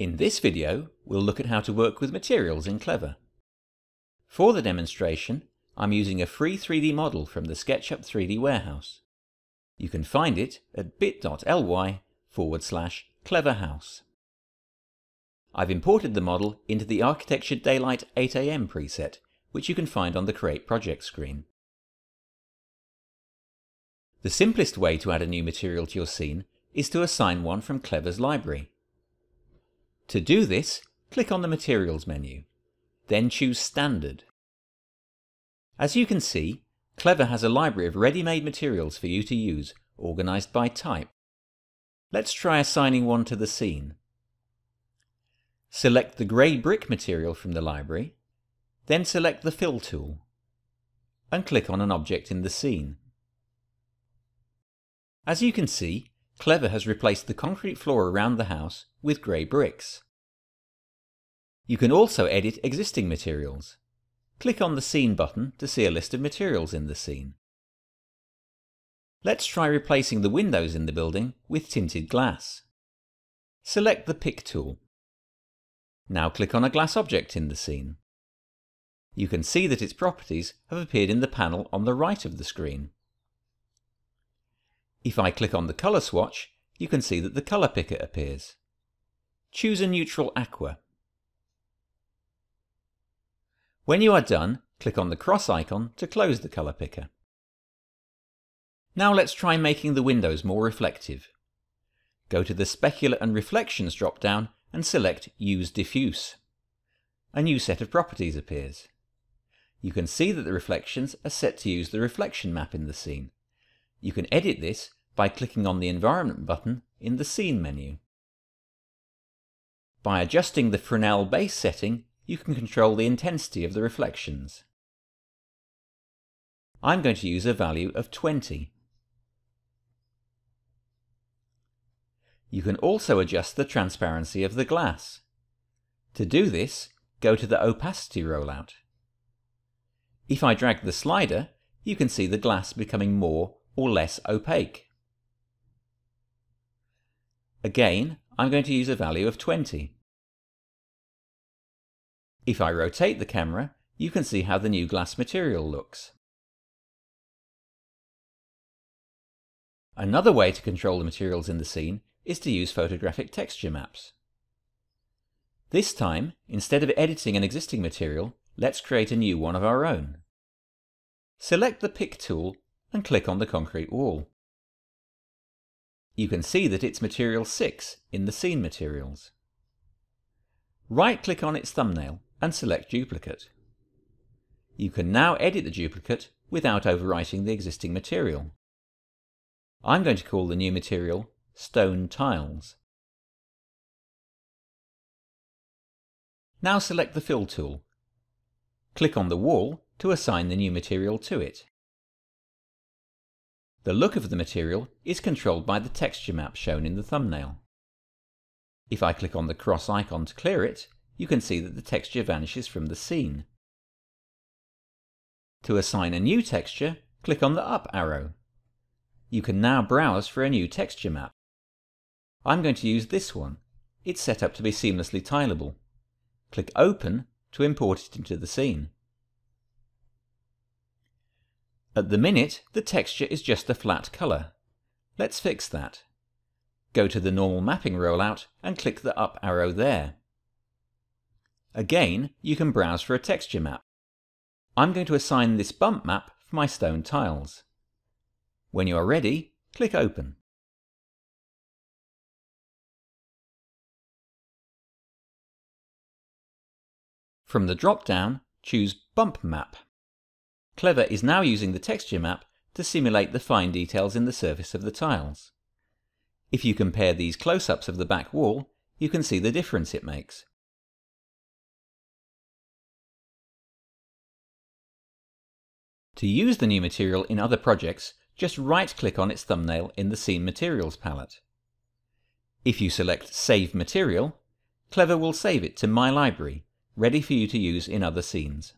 In this video, we'll look at how to work with materials in CL3VER. For the demonstration, I'm using a free 3D model from the SketchUp 3D warehouse. You can find it at bit.ly forward slash cleverhouse. I've imported the model into the Architecture Daylight 8am preset, which you can find on the Create Project screen. The simplest way to add a new material to your scene is to assign one from CL3VER's library. To do this, click on the Materials menu, then choose Standard. As you can see, CL3VER has a library of ready-made materials for you to use, organised by type. Let's try assigning one to the scene. Select the grey brick material from the library, then select the Fill tool, and click on an object in the scene. As you can see, CL3VER has replaced the concrete floor around the house with grey bricks. You can also edit existing materials. Click on the Scene button to see a list of materials in the scene. Let's try replacing the windows in the building with tinted glass. Select the Pick tool. Now click on a glass object in the scene. You can see that its properties have appeared in the panel on the right of the screen. If I click on the colour swatch, you can see that the colour picker appears. Choose a neutral aqua. When you are done, click on the cross icon to close the colour picker. Now let's try making the windows more reflective. Go to the Specular and Reflections drop-down and select Use Diffuse. A new set of properties appears. You can see that the reflections are set to use the reflection map in the scene. You can edit this by clicking on the Environment button in the Scene menu. By adjusting the Fresnel base setting, you can control the intensity of the reflections. I'm going to use a value of 20. You can also adjust the transparency of the glass. To do this, go to the opacity rollout. If I drag the slider, you can see the glass becoming more or less opaque. Again, I'm going to use a value of 20. If I rotate the camera, you can see how the new glass material looks. Another way to control the materials in the scene is to use photographic texture maps. This time, instead of editing an existing material, let's create a new one of our own. Select the Pick tool and click on the concrete wall. You can see that it's material 6 in the scene materials. Right-click on its thumbnail and select Duplicate. You can now edit the duplicate without overwriting the existing material. I'm going to call the new material Stone Tiles. Now select the Fill tool. Click on the wall to assign the new material to it. The look of the material is controlled by the texture map shown in the thumbnail. If I click on the cross icon to clear it, you can see that the texture vanishes from the scene. To assign a new texture, click on the up arrow. You can now browse for a new texture map. I'm going to use this one. It's set up to be seamlessly tileable. Click Open to import it into the scene. At the minute, the texture is just a flat colour. Let's fix that. Go to the normal mapping rollout and click the up arrow there. Again, you can browse for a texture map. I'm going to assign this bump map for my stone tiles. When you are ready, click Open. From the drop-down, choose Bump Map. CL3VER is now using the texture map to simulate the fine details in the surface of the tiles. If you compare these close-ups of the back wall, you can see the difference it makes. To use the new material in other projects, just right-click on its thumbnail in the Scene Materials palette. If you select Save Material, CL3VER will save it to My Library, ready for you to use in other scenes.